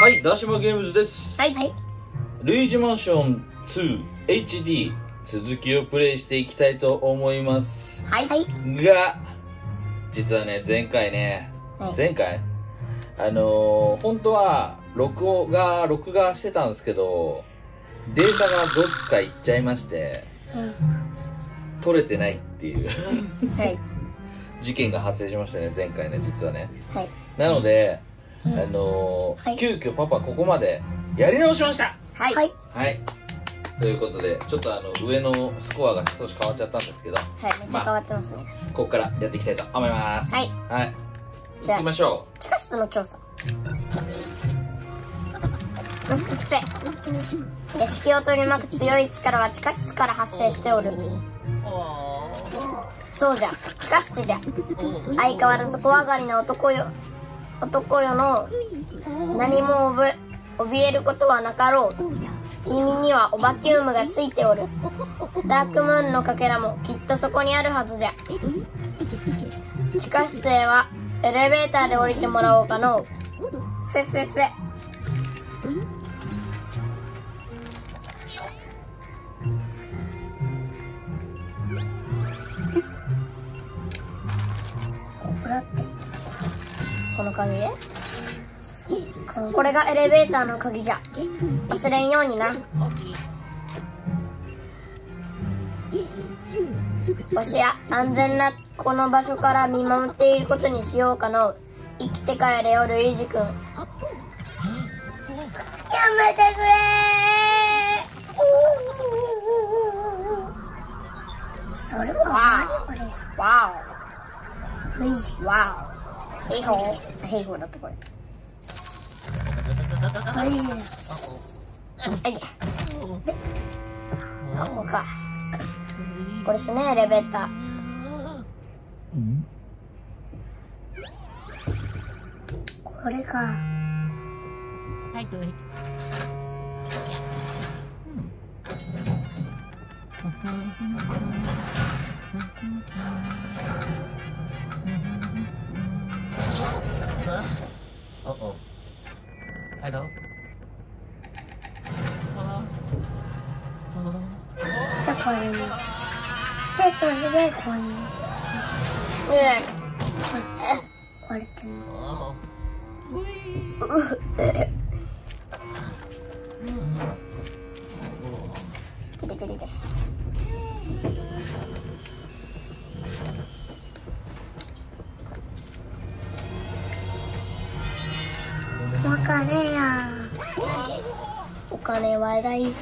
はい、ダーシマゲームズです。はい。はい。ルイージマンション 2HD 続きをプレイしていきたいと思います。はい。はい。が、実はね、前回ね、はい前回？あのー、本当は、録音が、録画してたんですけど、データがどっか行っちゃいまして、撮れてないっていうはい。事件が発生しましたね、前回ね、実はね。はい。なので、あのーはい急遽パパここまでやり直しましたはい。はい。はい。ということで、ちょっとあの、上のスコアが少し変わっちゃったんですけど、めっちゃ変わってますね。ここからやっていきたいと思います。はい。はい。じゃあ行きましょ地下室の調査。屋敷を取り巻く強い力は地下室から発生しておる。そうじゃ。地下室じゃ。相変わらず怖がりな男よ。男よの何も覚え怯えることはなかろう。君にはオバキュームがついておる。ダークムーンのかけらもきっとそこにあるはずじゃ。地下室へはエレベーターで降りてもらおうかのう。フェフェフェ。これだって。この鍵でこれがエレベーターの鍵じゃ。忘れんようにな。わしや安全なこの場所から見守っていることにしようかの。生きて帰れよルイージ君。やめてくれそれはわお。ルイージ。わおだったこれ。い。ここか。これですねエレベーター。これか。はい、どうぞ。Uh oh. Hello. じゃあこれにでそれでこ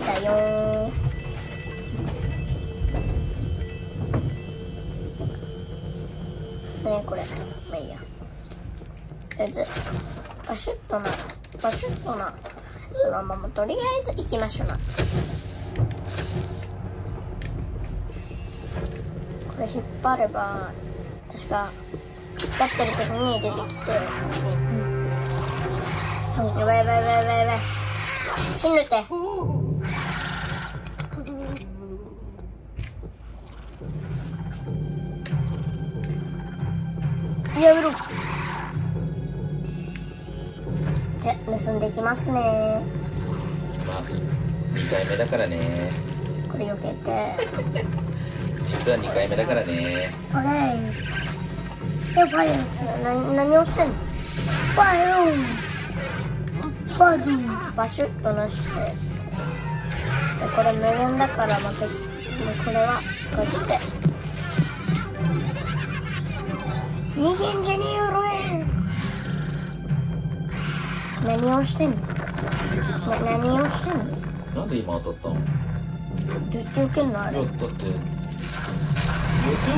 は大事だよ。ねこれ。まあいいや。とりあえずパシュッとなパシュッとなそのままとりあえず行きましょうな。これ引っ張れば確か引っ張ってる時に出てきて。うん。やばいやばいやばいやばいやばい。死ぬてやめろで盗んできますねまあ、2回目だからね。これ避けて実は2回目だからね。オッケー。で、パイな何をしてんの？パイパイバシュッとなして。で、これ無限だからまた、これはこうして。逃げんじゃねえよ、ロエ何をしてんの？な何をしてんの？なんで今当たったの？いどって受けんのあや、れだって、避けよ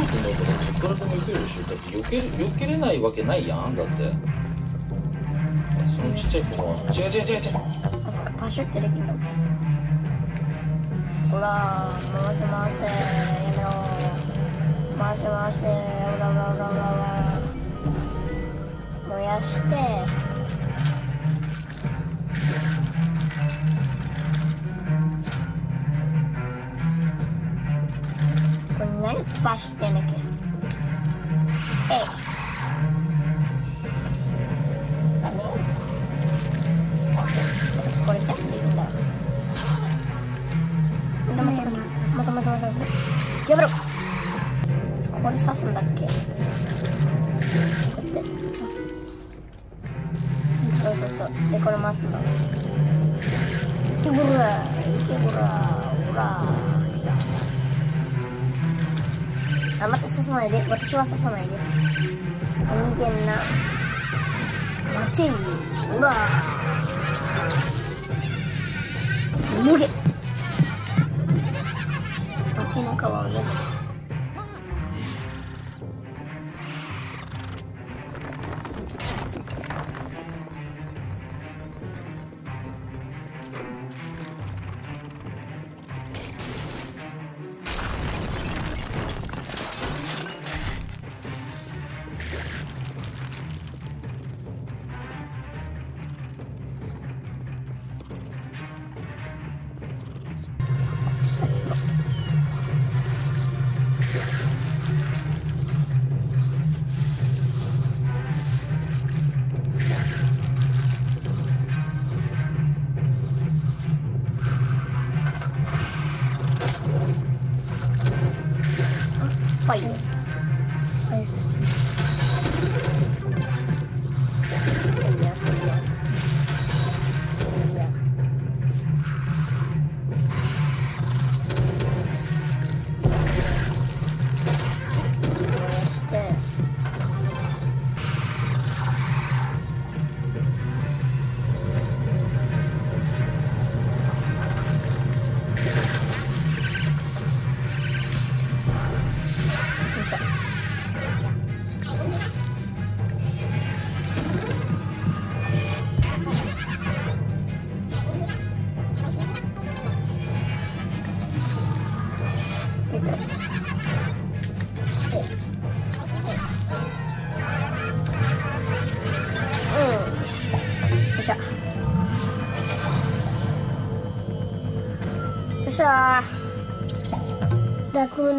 うと思ったらいくらでも避けるでしょ。だって避ける、避けれないわけないやん、だって。そのちっちゃい子は、違う違う違う違う。あそこパシュってできるの？ほら回せ回せ。やめろ回し回せほらほらほらほらほら燃やしてこれ何パシュってんなきゃえいでこれ回すん。だいけこらいけこらほら来たあ待って刺さないで私は刺さないで逃げん。な待てほら脱げ手の皮を脱げ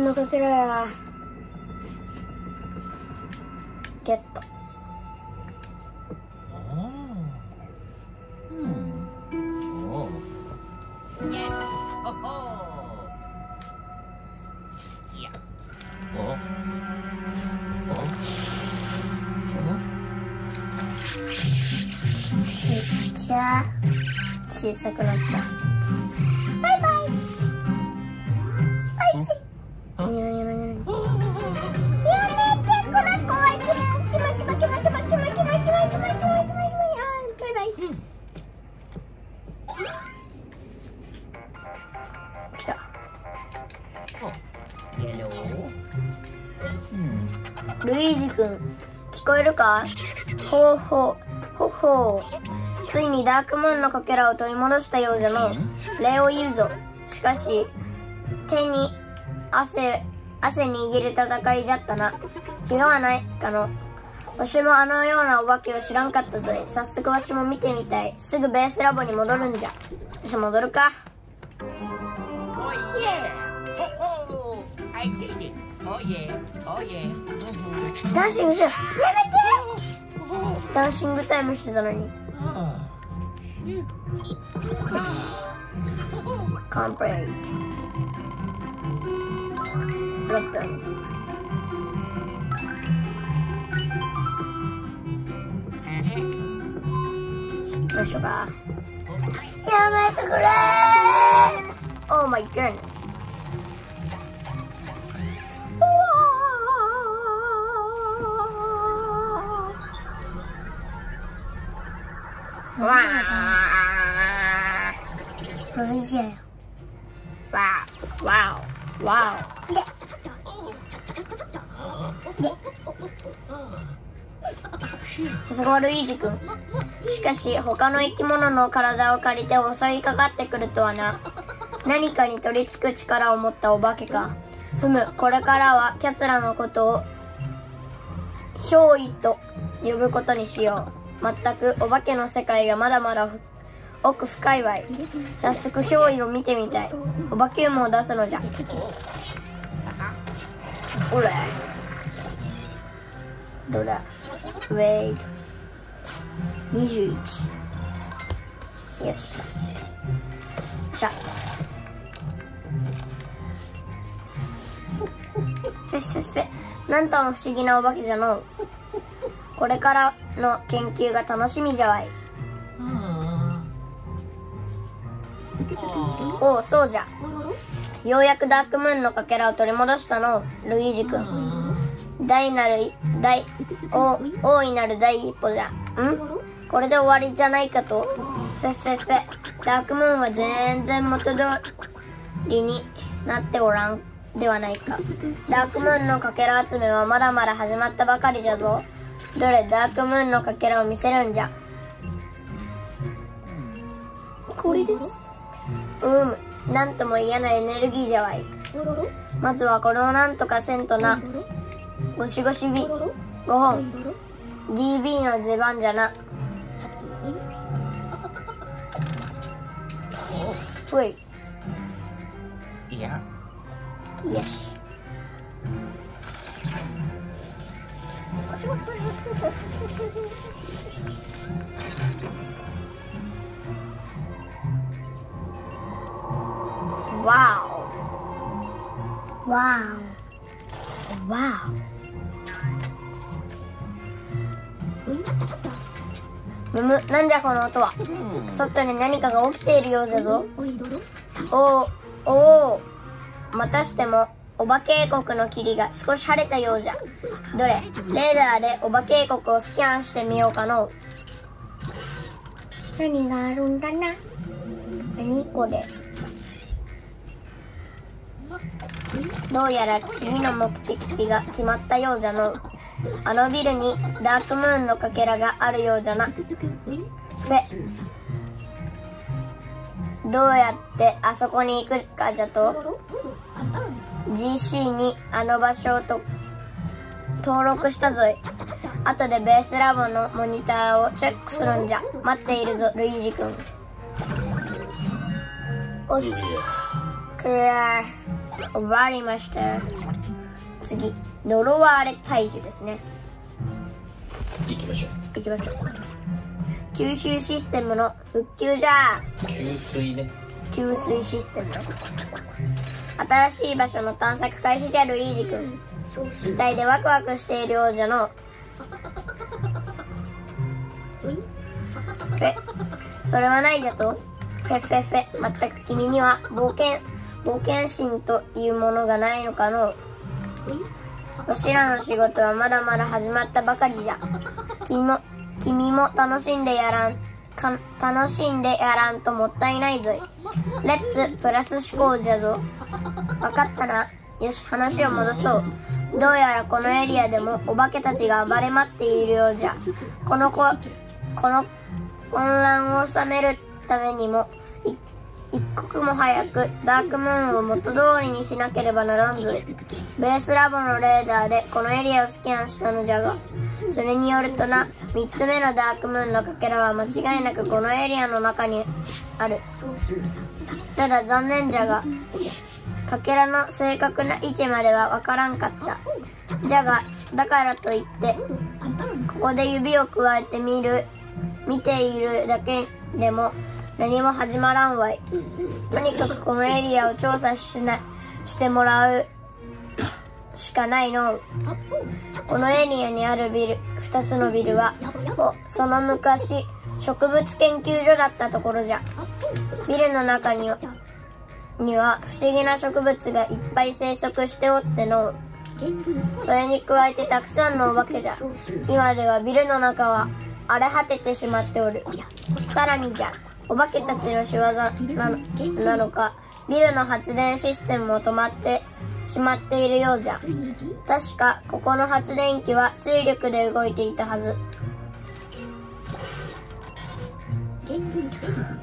のかけろやついにダークムーンのかけらを取り戻したようじゃの礼を言うぞしかし手に汗汗握る戦いじゃったな怪我はないかのわしもあのようなお化けを知らんかったぞい早速わしも見てみたいすぐベースラボに戻るんじゃよし戻るか Oh yeah. Ho ho. I did it. Oh yeah. Oh yeah. Mhm. ダンシングダンシングタイムしてたのに Comprehend. Brooklyn. Sugar. Yeah, Oh my goodness. わー。おいしいよ。わー。わー。わー。さすがルイージ君。しかし、他の生き物の体を借りて襲いかかってくるとはな。何かに取り付く力を持ったお化けか。ふむ、これからはキャツラのことを、憑依と呼ぶことにしよう。まったくお化けの世界がまだまだふ奥深いわい。早速憑依を見てみたい。お化け馬を出すのじゃ。おれ。どれウェイト。21。よし。しゃ。せっせっせ。なんとも不思議なお化けじゃのう。これからの研究が楽しみじゃわい。おおそうじゃ。ようやくダークムーンのかけらを取り戻したの。ルイージ君。大なる大お大いなる第一歩じゃ。ん？これで終わりじゃないかと。せっせっせ。ダークムーンは全然元通りになっておらんではないか。ダークムーンのかけら集めはまだまだ始まったばかりじゃぞどれダークムーンのかけらを見せるんじゃ。これです。うむなんとも嫌なエネルギーじゃわい。まずはこれをなんとかせんとな。ゴシゴシビ。5本 DB の出番じゃなほい。Yeah. よしわおわおわおむむなんじゃこの音は外に何かが起きているようだぞおおおおまたしてもおば渓谷の霧が少し晴れたようじゃ。どれ？レーダーでおば渓谷をスキャンしてみようかの何があるんだな？何これ？どうやら次の目的地が決まったようじゃのあのビルにダークムーンのかけらがあるようじゃな。どうやってあそこに行くかじゃと GC にあの場所と登録したぞい。後でベースラボのモニターをチェックするんじゃ。待っているぞルイージ君。おしクリア。終わりました。次呪われ退治ですね。行きましょう。行きましょう。吸収システムの復旧じゃ。給水ね。給水システム新しい場所の探索開始じゃルイージ君。期待でワクワクしているようじゃの。えそれはないじゃと？フェフェフェ。まったく君には冒険冒険心というものがないのかの。わしらの仕事はまだまだ始まったばかりじゃ。君も君も楽しんでやらん。楽しんでやらんともったいないぞいレッツプラス思考じゃぞ。わかったな。よし話を戻そう。どうやらこのエリアでもお化けたちが暴れまっているようじゃ。この子この混乱を収めるためにも一刻も早くダークムーンを元通りにしなければならんぞ。ベースラボのレーダーでこのエリアをスキャンしたのじゃがそれによるとな3つ目のダークムーンのかけらは間違いなくこのエリアの中にある。ただ残念じゃがかけらの正確な位置まではわからんかった。じゃがだからといってここで指を加えてみる見ているだけでも何も始まらんわい。とにかくこのエリアを調査しなしてもらうしかないの。このエリアにあるビル2つのビルはその昔植物研究所だったところじゃ。ビルの中にはには不思議な植物がいっぱい生息しておっての。それに加えてたくさんのお化けじゃ。今ではビルの中は荒れ果ててしまっておる。さらにじゃ。お化けたちの仕業なのなのかビルの発電システムも止まってしまっているようじゃ。確かここの発電機は水力で動いていたはず。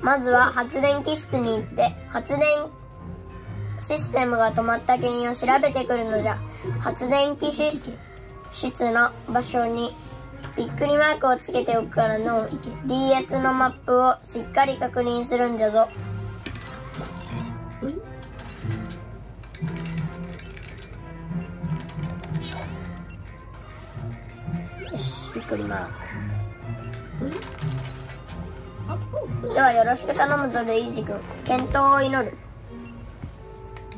まずは発電機室に行って発電システムが止まった原因を調べてくるのじゃ。発電機室の場所にびっくりマークをつけておくからの DS のマップをしっかり確認するんじゃぞ。よしびっくりマークではよろしく頼むぞルイージ君。健闘を祈る。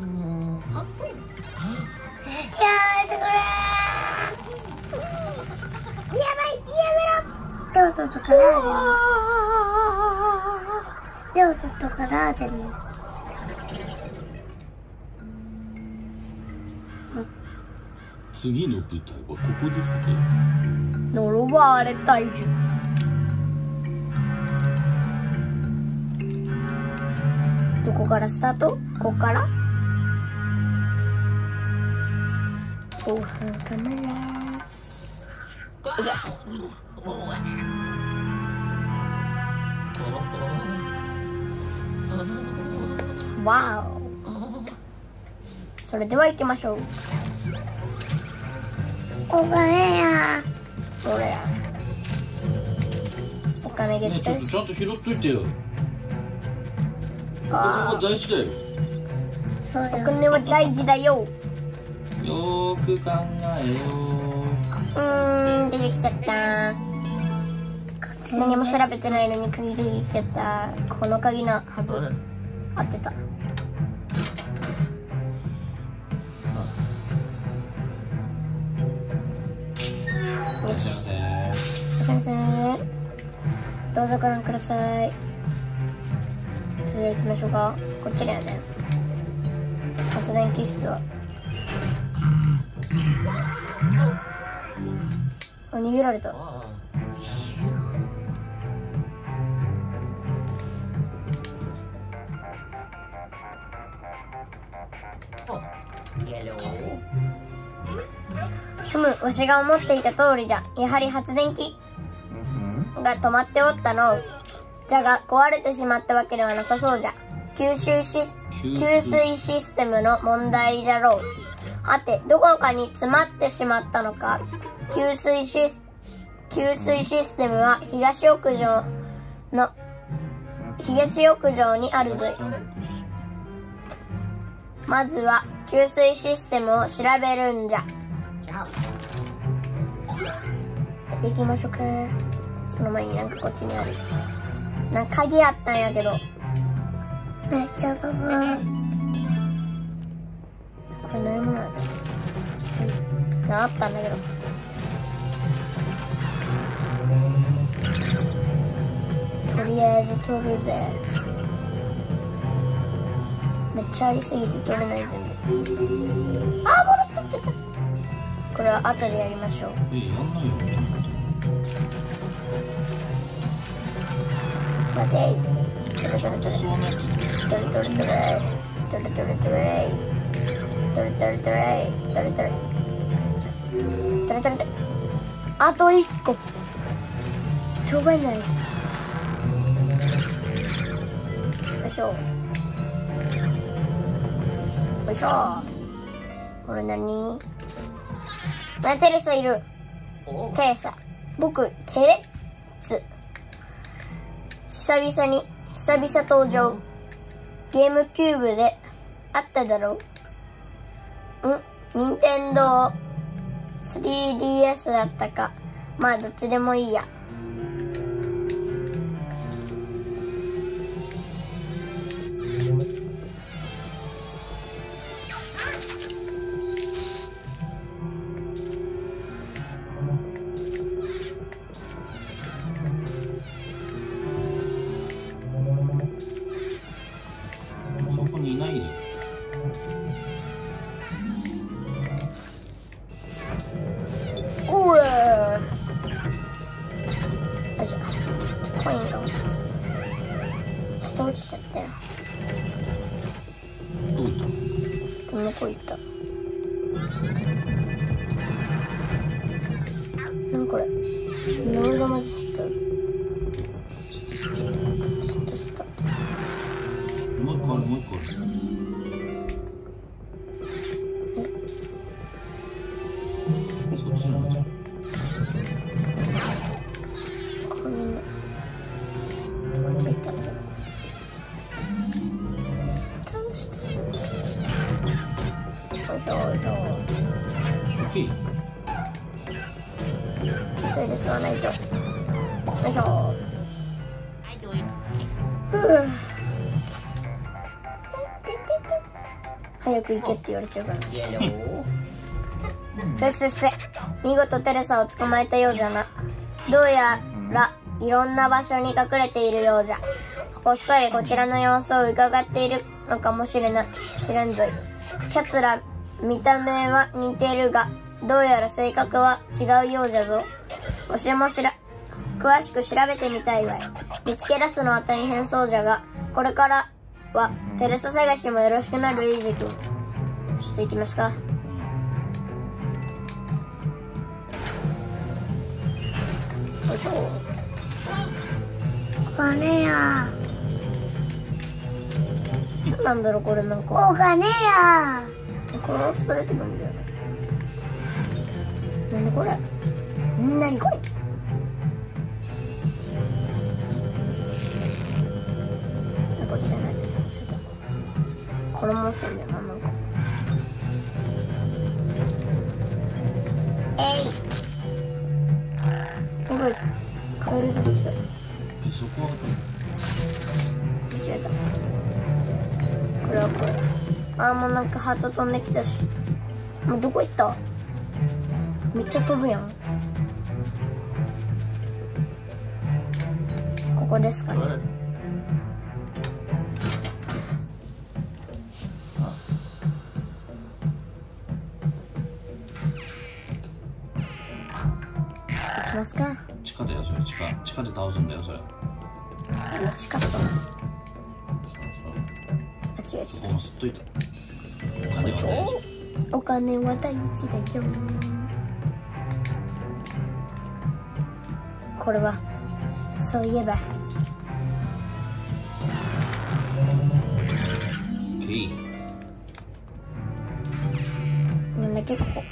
やめてくれやばいやめろでも外からでもでも外からでも次の舞台はここですね。呪われたいじどこからスタート？ここから？5分わおそれでは行きましょう。お金や。それや？お金ゲット、ちょっとちゃんと拾っといてよ。お金は大事だよ。お金は大事だよ。よーく考えよううん。出てきちゃった。何も調べてないのに鍵出てきちゃった。この鍵なはず。合ってた。よしいらしゃいまどうぞご覧ください。それでは行きましょうか。こっちだよね。発電機室は。あ逃げられた。ふむわしが思っていた通りじゃ。やはり発電機が止まっておったの。じゃが壊れてしまったわけではなさそうじゃ。吸収し給水システムの問題じゃろう。はてどこかに詰まってしまったのか。給水シス給水システムは東屋上の東屋上にあるぞまずは給水システムを調べるんじゃ。行きましょうか。その前になんかこっちにある。なんか鍵あったんやけど。めっちゃかわいいこれ何もない。あったんだけど。とりあえず取るぜ。めっちゃありすぎて取れない全部あーボールっちゃった。これは後でやりましょう。まやいれれれ。れれれ。れれれ。れれれれ。れれれれ。あと1個。飛ばない。しょよいしょこれ何？あテレサいる。テレサ僕テレッツ。久々に久々登場。ゲームキューブであっただろう。ん？任天堂 3DS だったか。まあどっちでもいいや。コインが欲しいです下落ちちゃったよ。どういった？向こう行った？く行けって言われちゃうから。っせっせ。見事テレサを捕まえたようじゃな。どうやらいろんな場所に隠れているようじゃ。ここっそりこちらの様子を伺っているのかもしれない。知らんぞい。奴ら見た目は似てるがどうやら性格は違うようじゃぞ。わしもしら詳しく調べてみたいわい。見つけ出すのは大変そうじゃがこれからはテレサ探しもよろしくなるイージ君ちょっと行きますか？よいしょお金や。何なんだろうこれなんか。お金や。これ押すと出てくるんだよ。ね何これ？何これ？なんかしてない。こだよなあーもうなんかハート飛んできたし。もうどこ行った？めっちゃ飛ぶやん。ここですかね。行きますか。地下だよそれ。地下地下で倒すんだよそれ。近くかな。そうあ違う違う。そこもすっといたお金はね。お金は大事だよこれは。そういえば。ケイなんだっけここ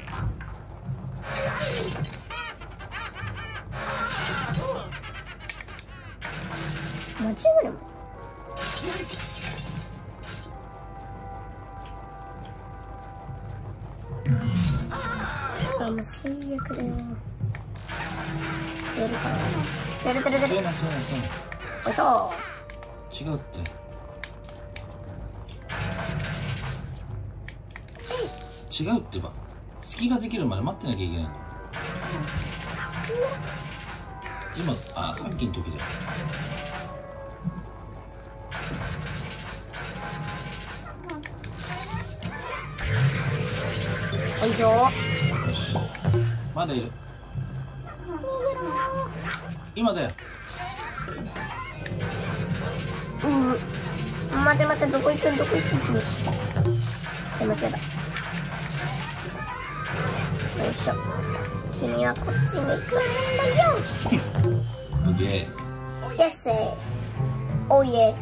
あさっきの時だ。よよいしょまだいる。今だよ。うん。待て待てどこ行く？んどこ行く？んよし間違えたよいしょ。君はこっちに行く。んだよオッケ Yes, sir. Oh yeah.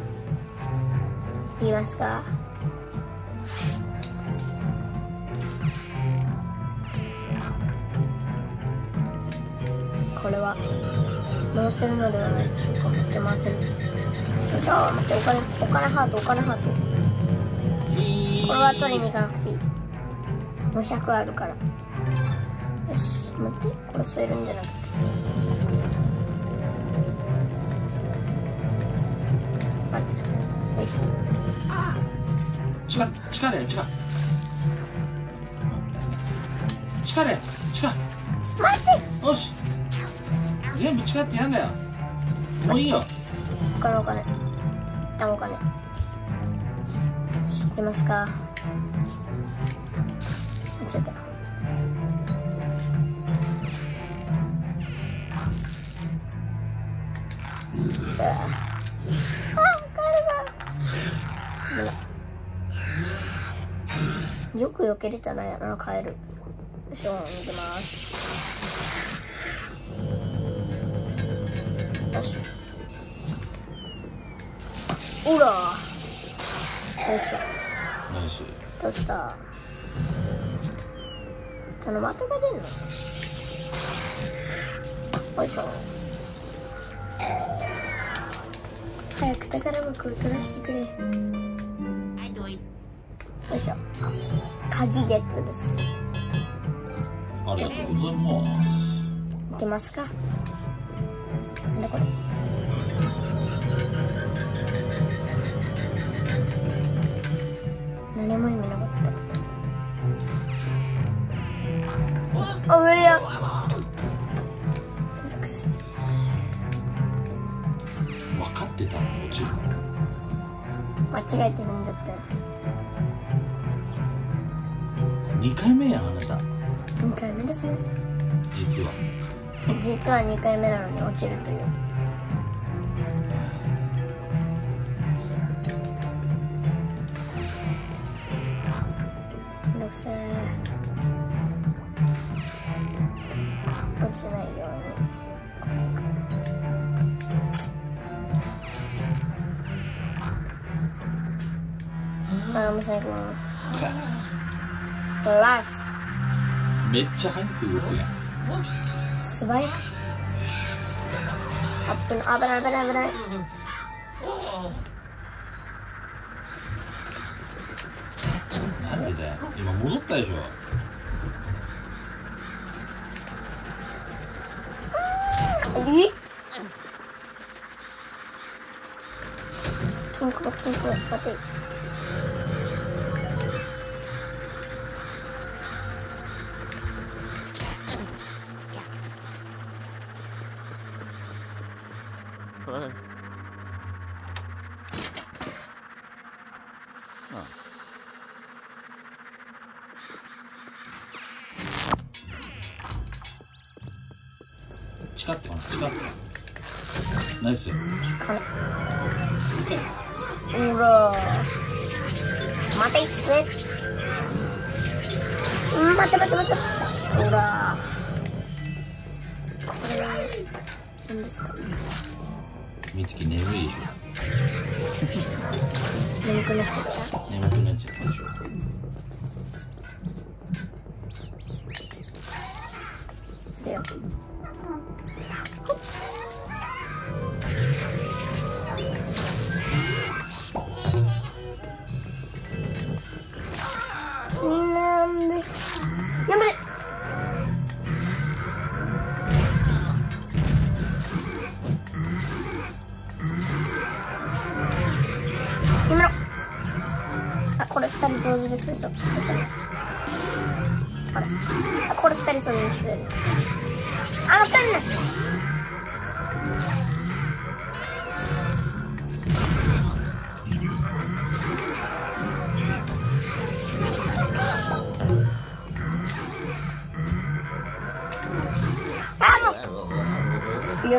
言いますか？これは回せるのではないでしょうか。めっちゃ回せるよいしょ。待ってお金お金ハートお金ハート。これは取りに行かなくていい。もう100あるから。よし待って。これ吸えるんじゃなくて。地下地下だよ地下地下だよ地下待って。よし。全部地下ってやんだよ。もういいよ。お金お金。一旦お金。よし行きますか？く避けれたなやなカエルよいしょ見てます。よし。おら。よいしょ。ナイスどうした？あの的が出んの？よいしょ。早く宝箱を取らせてくれ.いしょ鍵ゲットです。ありがとうございます。いきますか。なんだこれ。何も意味なかった。あ上や。分かってたの落ちる間違えて踏んじゃった。よ2回目やんあなた。2回目ですね。実は。実は2回目なのに落ちるという。めんどくせえ落ちないように。あもう最後グラスめっちゃ早く動くやん素早く危ない危ない危ない危ないなんでだよ今戻ったでしょえピンクピンク待って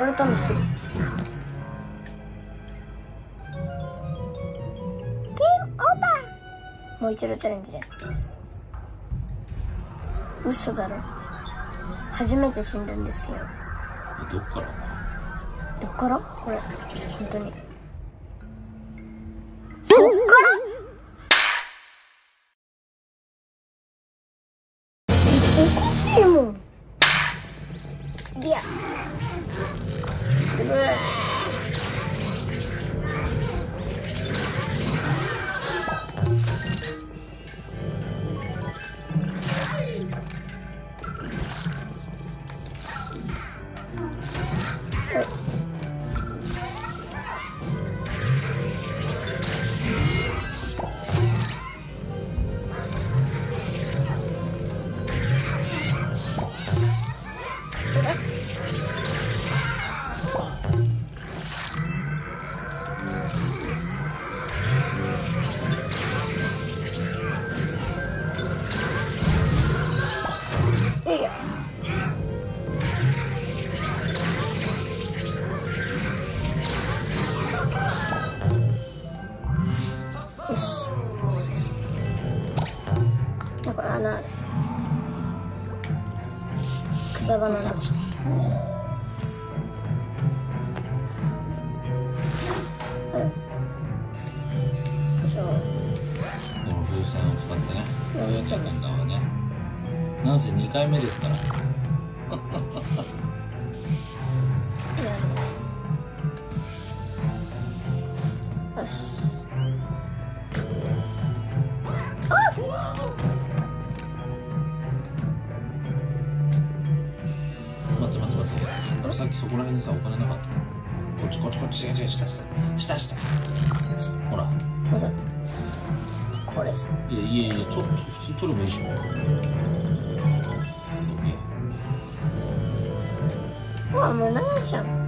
うやられたんですけど。ゲームオーバーもう一度チャレンジで。嘘だろ。初めて死んだんですよ。どっから？どっから？これ。本当に草花だにさお金なかったこっちこっちこっち違う違う下下下下。ほら。ほらこれしいやいやいやちょっと普通に取ればいいじゃん。うわもうないじゃん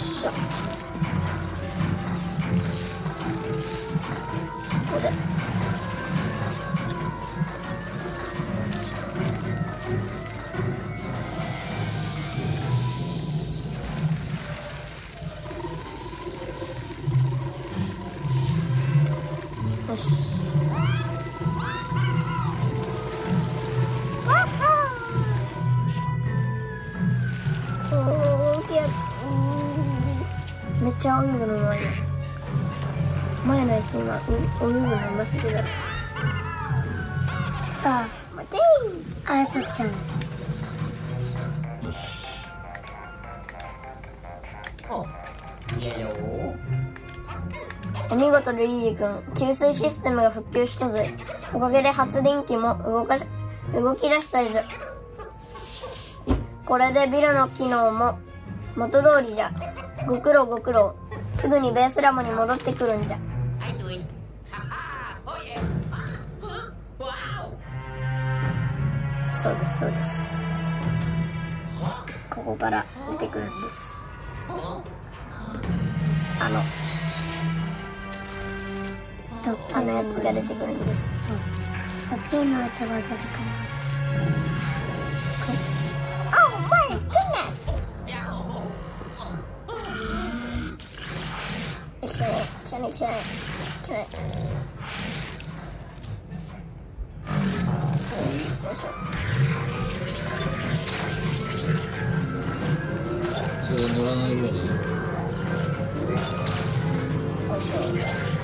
よ見事ルイージ君給水システムが復旧したぜ。おかげで発電機も動かし動き出したぞこれでビルの機能も元通りじゃ。ご苦労ご苦労。すぐにベースラボに戻ってくるんじゃ。そうですそうです。ここから出てくるんです。あのあのやつが出てくるんです。ピンのやつが出てくる。Oh。それ乗らないようによいしょ。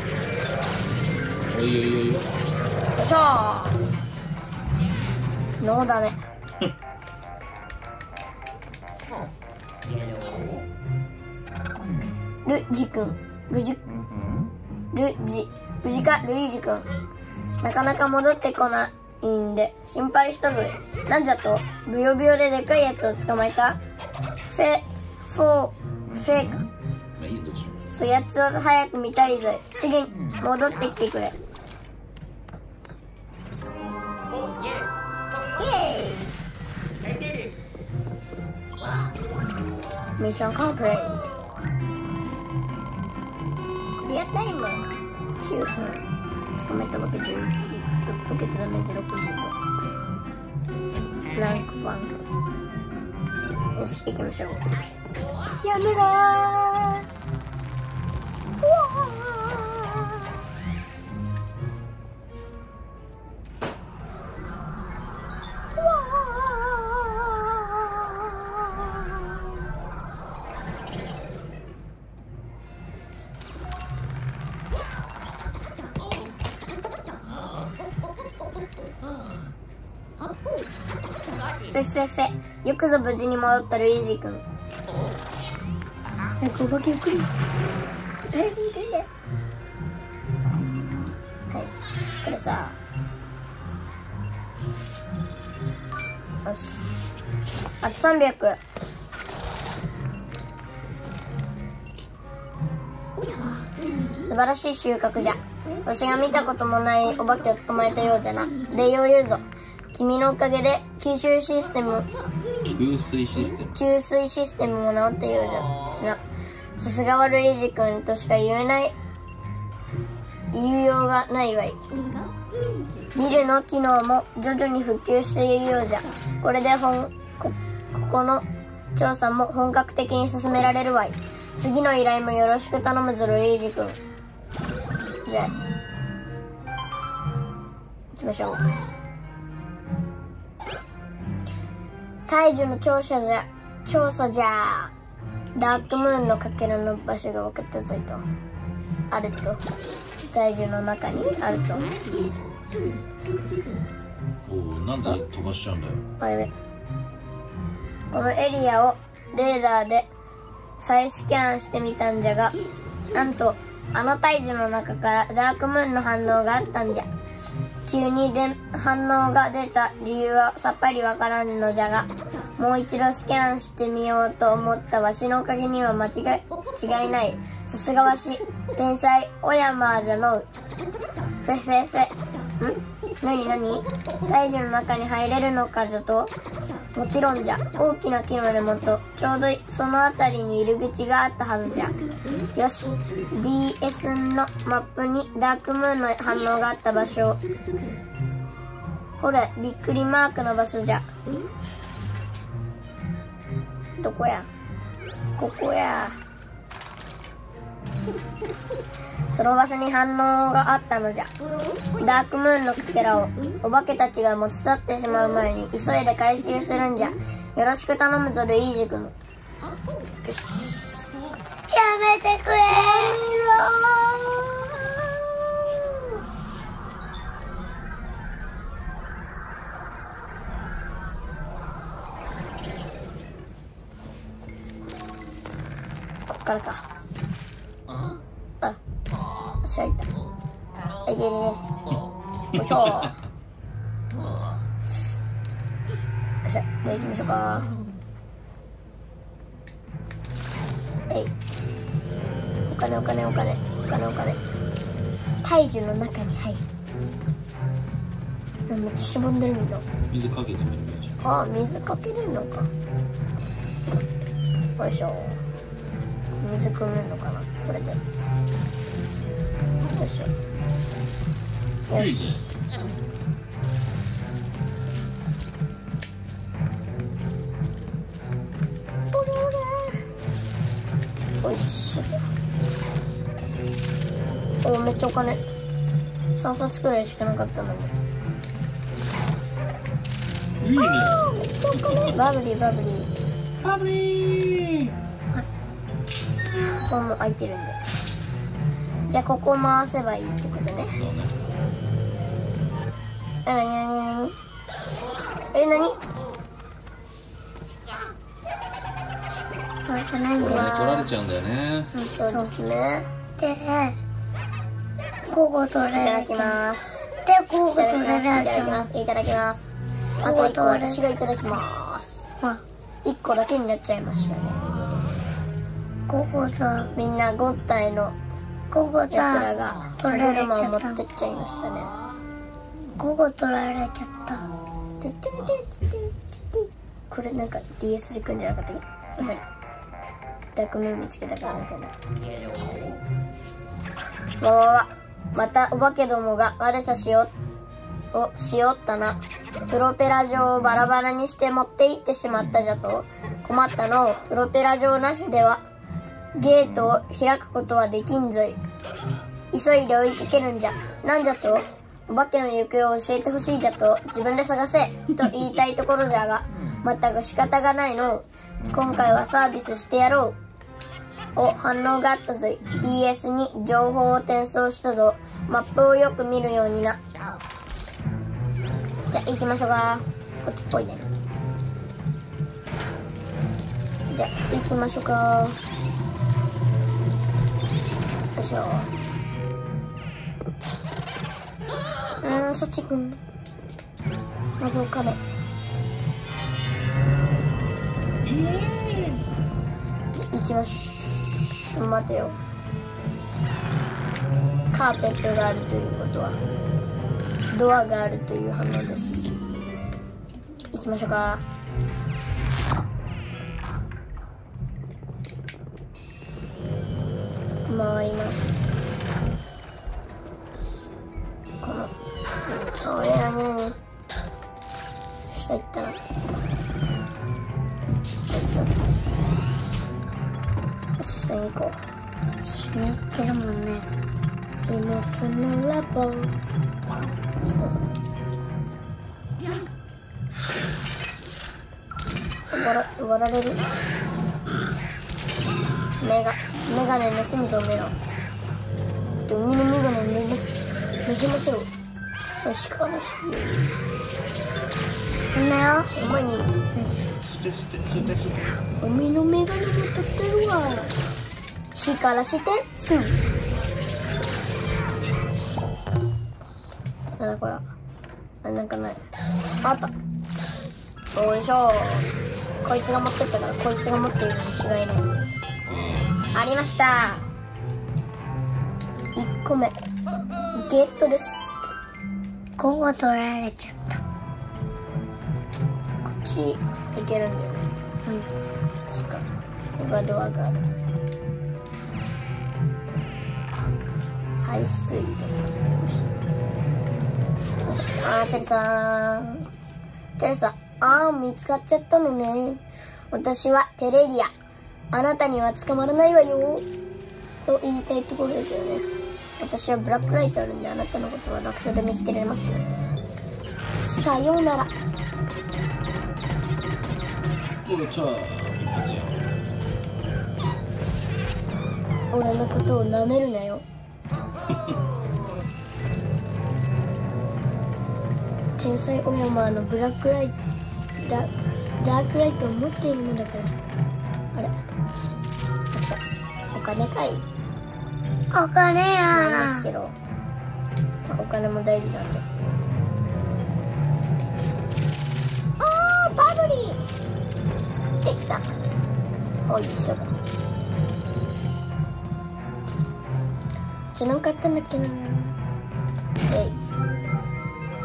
よおいおいおいおいいしょノーだね。ルジ君、無事、ルジ、無事か、ルイージ君。なかなか戻ってこないんで、心配したぞよ。なんじゃと、ブヨブヨででかいやつを捕まえたフェ、フォー、フェか。そやつを早く見たいぞよ。すぐに戻ってきてくれ。 Mission Complete。クリアタイム9分。捕まえたわけ11。受けたダメージ65。ランク1。よし、行きましょう。やめろー無事に戻ったルイージ君。早くお化けゆっくり早く見てて。はいこれさ。よし。あと300素晴らしい収穫じゃ。私が見たこともないお化けを捕まえたようじゃな。礼を言うぞ。君のおかげで吸収システム給水システム。給水システムも治ったようじゃしなさすがはルイージ君としか言えない。言いようがないわい。ビルの機能も徐々に復旧しているようじゃ。これで本こここの調査も本格的に進められるわい。次の依頼もよろしく頼むぞルイージ君。じゃあ行きましょう。大樹の調査じゃ調査じゃダークムーンのかけらの場所が分かったぞいと。あると。大樹の中にあると。おおなんで飛ばしちゃうんだよ。あやべ。このエリアをレーダーで再スキャンしてみたんじゃがなんとあの大樹の中からダークムーンの反応があったんじゃ急にで反応が出た理由はさっぱりわからんのじゃが。もう一度スキャンしてみようと思ったわ。しのおかげには間違い違いない。さすがわし天才小山じゃのう。フェフェフェ。ふえん何？何？大樹の中に入れるのかじゃと？もちろんじゃ。大きな木の根元。ちょうどその辺りに入り口があったはずじゃ。よし。DS のマップにダークムーンの反応があった場所。ほれびっくりマークの場所じゃ。どこや？ここや。その場所に反応があったのじゃ。ダークムーンのかけらをお化けたちが持ち去ってしまう前に急いで回収するんじゃ。よろしく頼むぞルイージ君。やめてくれこっからか。しょ よいしょ。で行きましょ。うかえい。お金お金お金。お金お金。大樹の中に入る。めっちゃしぼんでるんだ水かけてみるじあ水かけれるのか。よいしょ。水汲めるのかな。これで。よいしょ。よし3冊くらいしかなかったのに。いいね。バブリーバブリー。バブリー。ここも空い。てるんでじゃあここ回せばいいってことね。そうね。えなになになに？えなにこれ取られちゃうんだよね。そうですね。でここ取いただきれるでますここいた取だきますいただれるじゃんきます。いただきます。あと1個私がいただきます。ほら。1個だけになっちゃいましたね。ここさみんな5体のここやつらが取られルマン持ちゃってっちゃいましたね。ここ取られちゃった。てってってってってこれなんか DS で来るんじゃなかったっけ？はいダークムーン見つけたからみたいな。わわわまたお化けどもが悪さしよをしよったな。プロペラ状をバラバラにして持って行ってしまったじゃと。困ったのプロペラ状なしではゲートを開くことはできんぞい。急いで追いかけるんじゃ。なんじゃとお化けの行方を教えてほしいじゃと自分で探せと言いたいところじゃが。全く仕方がないの今回はサービスしてやろう。お反応があったぞい DS に情報を転送したぞ。マップをよく見るようにな。じゃあ行きましょうか。こっちっぽいね。じゃあ行きましょうか。よいしょ。うーんそっち行くん。まずお金行きましょう待てよ。カーペットがあるということはドアがあるという反応です。行きましょうか。しかもしなんだよお前に吸って吸って吸って吸って海のメガネも取ってるわ光らしてすぐなんだこれあなんかないあったよいしょこいつが持ってったからこいつが持ってるに違いないありました1個目。ゲットです午後取られちゃった。こっち行けるんだよね。うん。確か。ここがドアがある。排水路あーテレさん。テレさんあー見つかっちゃったのね。私はテレリア。あなたには捕まらないわよ。と言いたいところだけどね私はブラックライトあるんであなたのことは楽勝で見つけられますよ。さようなら。俺のことを舐めるなよ。天才オヤマーのブラックライダダークライトを持っているのだから。あれ？お金かい？お金ないですやけど、まあお金も大事なんで。あーバブリー。できた。おいしょだ。じゃなんかあったんだっけな。えい。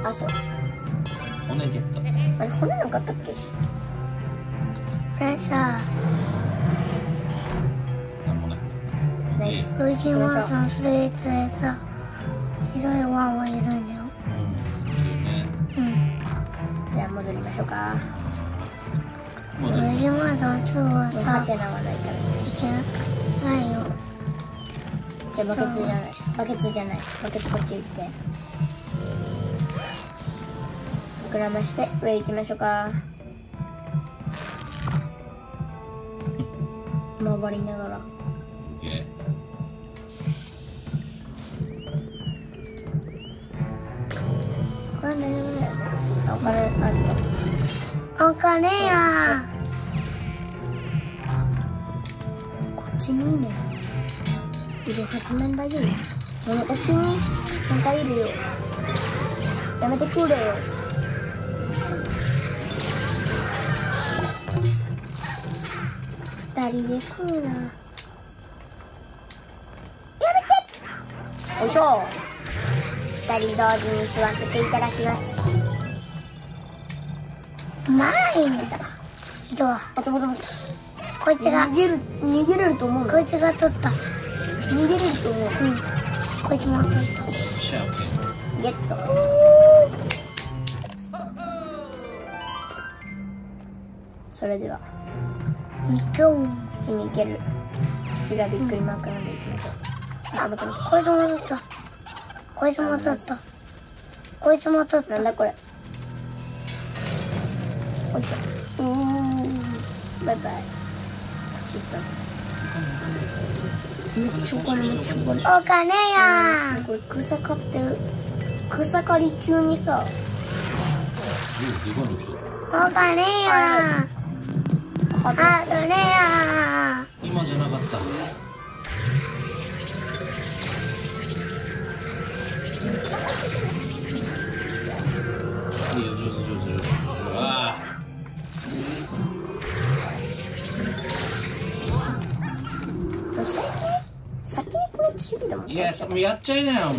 あそう。骨ゲット。あれ骨なんかあったっけ？これさないですロイジンワーソンスレートでさ白いワンはいるんだよ。うん。じゃあ戻りましょうか。もうロイジンワーソン2はハさテナはない。からいけないよ。じゃあバケツじゃない。バケツじゃないバケツこっち行って。膨らまして上行きましょうか。回りながら金あった。お金やこっちにねいるはずなんだよ。この沖に。なんかいるよ。やめてくれよ。二人で来るな。やめて。よいしょ。二人同時に座っていただきます。まだ。いいんだ人はこいつが。逃げる逃げれると思うの？こいつが取った。逃げれると思う。うん。こいつも取った。ゲッツとそれでは。こっちに行ける。こっちがびっくりマークなんで行きましょう。あまたまこいつも取った。こいつも取った。こいつも取った。なんだこれバイバイめっちゃお金めっちゃお金お金やこれ草刈ってる草刈り中にさ。お金や刈ってあ金やた今じゃなかったにこのチビでもいやさもうやっちゃいなよ。もう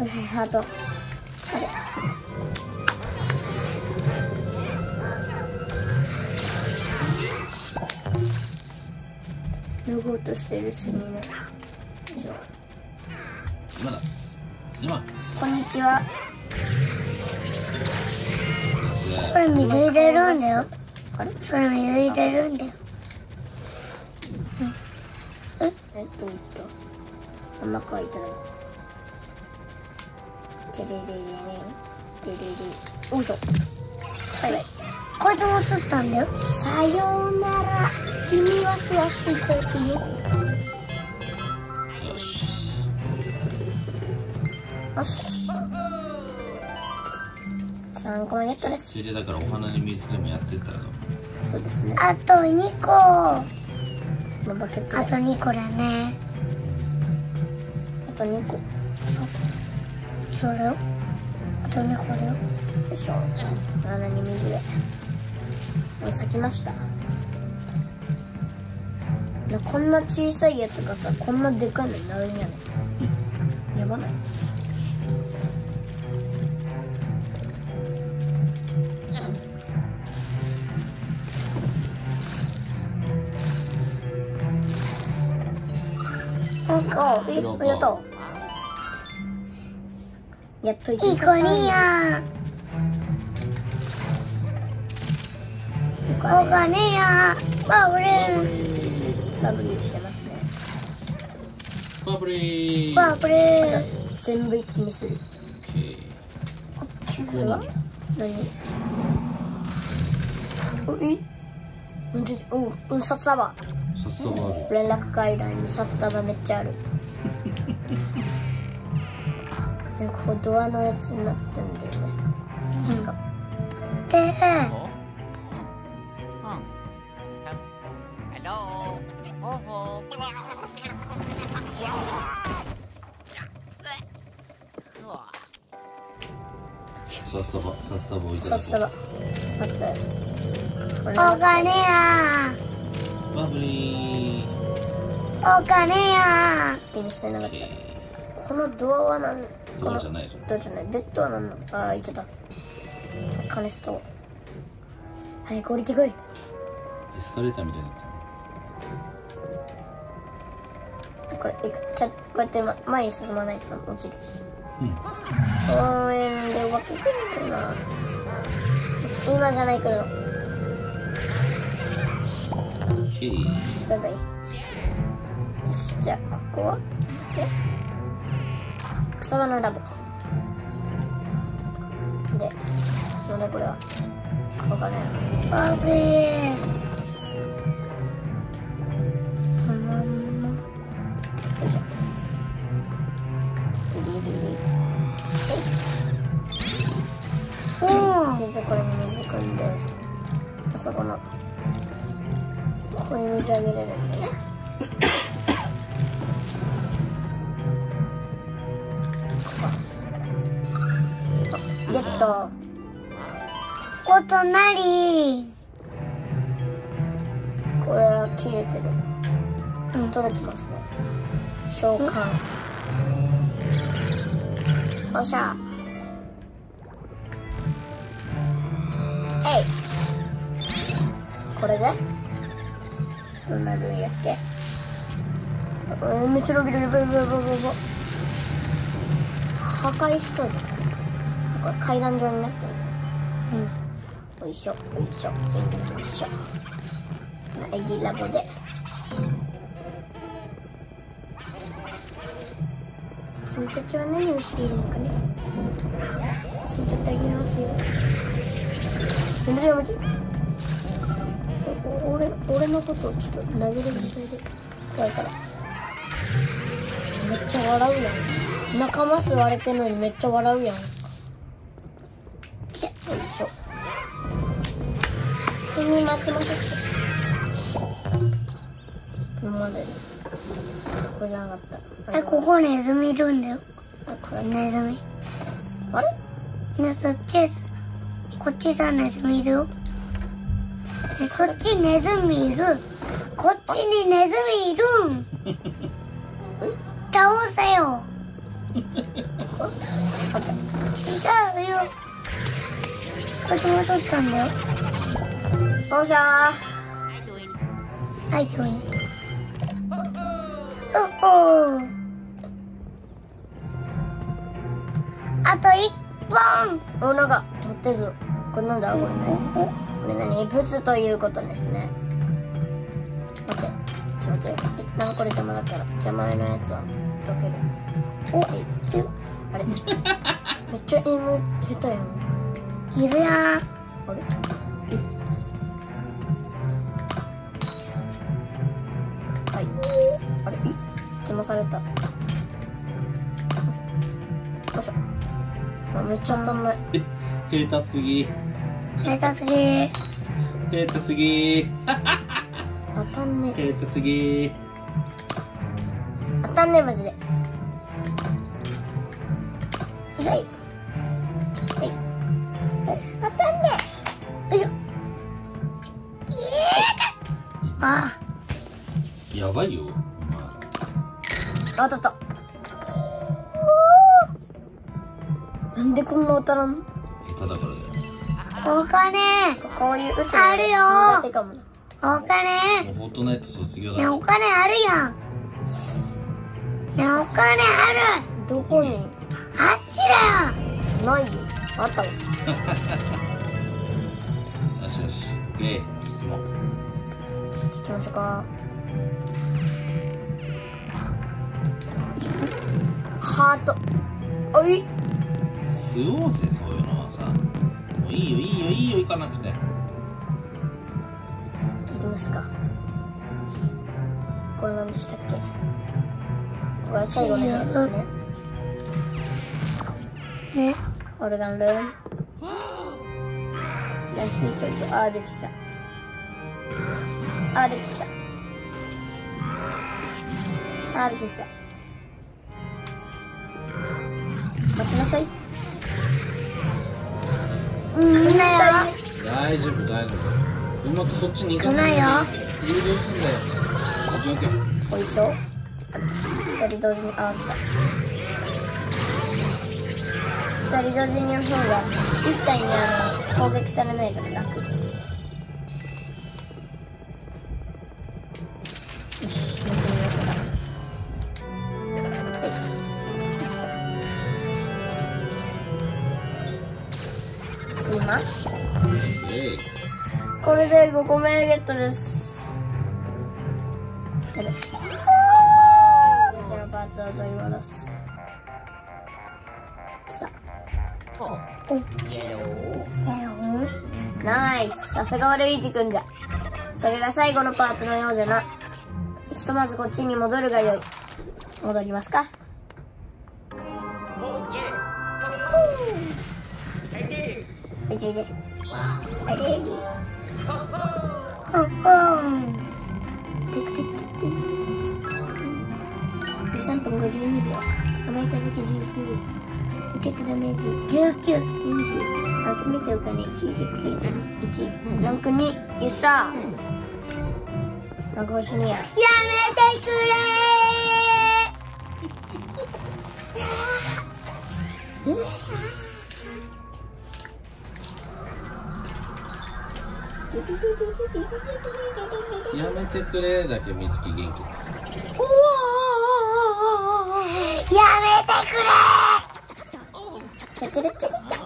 はいはいハート。あれ。脱ごうとしてるしにねよいしょ今だ。今。こんにちは。これ水入れるんだよ。それ水入れるんだよどういったあんま書いてな。いてれれれれんてれれよいしょ。バイバイこいつも取ったんだよ。さようなら。君はすやしていただくよよし。よし。3個目ゲットですついでだからお花に水でもやってったらそうですね。あと2個のバケツ。あ2個だね。と2個。よそれを。あと2個だよ。いしょ。穴に水でもう咲きました。なこんな小さいやつがさこんなでかいのになるんやねやばない？え、了解やった。やっといて。いい子にや。お金や。バブルバブリーしてますね。パブリー。バブル全部一気にする。オッケー。これは何？おえ？うんでうんうん札束連絡会欄に札束めっちゃあるなんかドアのやつになってんだよね。確か。で Huh. Um, hello. Oh, oh. Oh. さっさばさっさばをいただこ札束待って。これお金やうバブリお金や。って見せなかったこのドアはなんードアじゃないぞ。ドアじゃない。ベッドはなんの？ああいっちゃった。金スト早く降りてこい。エスカレーターみたいになってこれいくちゃこうやって、ま、前に進まないと落ちるるうん。公園で分けてみたいな。今じゃない来るのバイバイよしじゃあここは？で草場のラブ。でどれこれは。わかんない。バブルそ召喚おっしゃ。えい。これで？どうなるんやっけうんめっちゃ伸びるやばいやばいやばいやばい破壊したぞ。これ階段状になってるうん。おいしょおいしょおいしょ。ナイジラボで君たちは何をしているのかね。吸い取ってあげますよ。やめてやめて。俺俺のことをちょっと投げるしないで。怖いから。めっちゃ笑うやん。仲間数割れてんのにめっちゃ笑うやん。よいしょ。君待ちましょう。今までここじゃなかった。えここネズミいるんだよあこれネズミあれねそっちこっちさネズミいるよえそっちネズミいるこっちにネズミいるん倒せよ違うよこいつも取ったんだよおっしゃはいジョインおおあと一本。おなんか持ってる。ぞこれなんだ？これ何これ何？ブツということですね。待って。ちょっと待って。一旦これ邪魔だから邪魔のやつはどけるおえあれめっちゃエイム下手やんいるよあれはいあれ邪魔されたよいしょあめっちゃ当たんない。下手すぎ。下手すぎ。下手すぎ。当たんね下手すぎ。当たんねマジで。はい。はい。当たんねよいしょあ。やばいよ当たった当たらん？の下手だからだよ。お金。こういう宇宙あるよ。お金。もうフォートナイト卒業だねおよ金あるやん。ねお金ある。どこに？あっちだよ。ないよ。あったわ。よしよし。ゲー質問。行きましょうか。ハート。あい吸おうぜそういうのはさもういいよいいよいいよ行かなくて。行きますか。これ何でしたっけ？これ最後の部屋ですね。ね。オルガンルーム。じゃあ引いといてあー出てきた。あー出てきた。あー出てきたうん。来なよ。大丈夫大丈夫うまくそっちに行か来ないよ。誘導すん。だよオッケーオッケーおいしょ二人同時にあー来た二人同時にの方が一体にあの攻撃されないから楽れで5個目ゲットです。やべこちらのパーツを取り戻す。きた。ナイス。さすがはルイージ君じゃ。それが最後のパーツのようじゃな。ひとまずこっちに戻るがよい。戻りますか。Oh. I did it. いけいけあれり Ho, ho. うん3分52秒捕まえただけ19受けたダメージ1920集めたお金99.1ランク2よっしゃランク星2ややめてくれ やめてくれだけ美月元気。やめてくチャチャチャチャチャれ。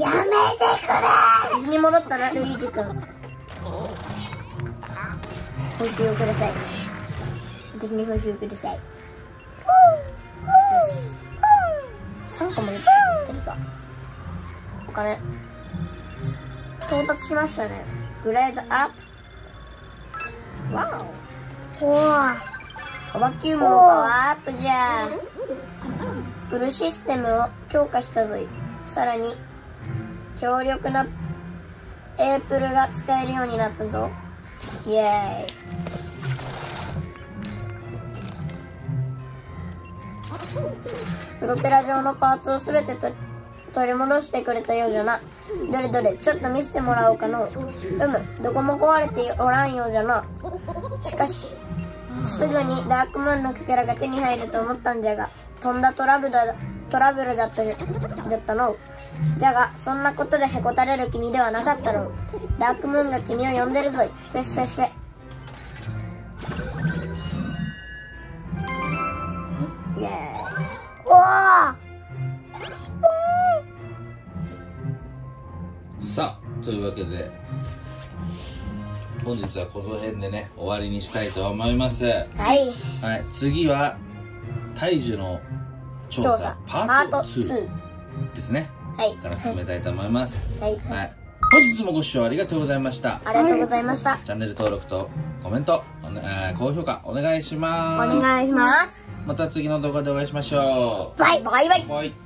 やめてく無事に戻ったなルイージ君報酬をください私に報酬をください3個もゲットしてってるさお金到達しましたね。グレードアップ。われおわ。おバキュームのパワーアップじゃプルシステムを強化したぞ。いさらに強力なエープルが使えるようになったぞ。イエーイ。プロペラ状のパーツをすべてと取り戻してくれたようじゃなどれどれちょっと見せてもらおうかの。うむどこも壊れておらんようじゃなしかしすぐにダークムーンのかけらが手に入ると思ったんじゃがとんだトラブルだトラブルだったじゃだったの。じゃがそんなことでへこたれる君ではなかったろう。ダークムーンが君を呼んでるぞい。フェッフェッフェイエーイ。おわさあというわけで本日はこの辺でね終わりにしたいと思います。ははいい次は大樹の調査調査パート2ですね。はい。から進めたいと思います。はい。はい。本日もご視聴ありがとうございました。ありがとうございました。チャンネル登録とコメント、高評価お願いします。お願いします。また次の動画でお会いしましょバイバイバイ。うバイ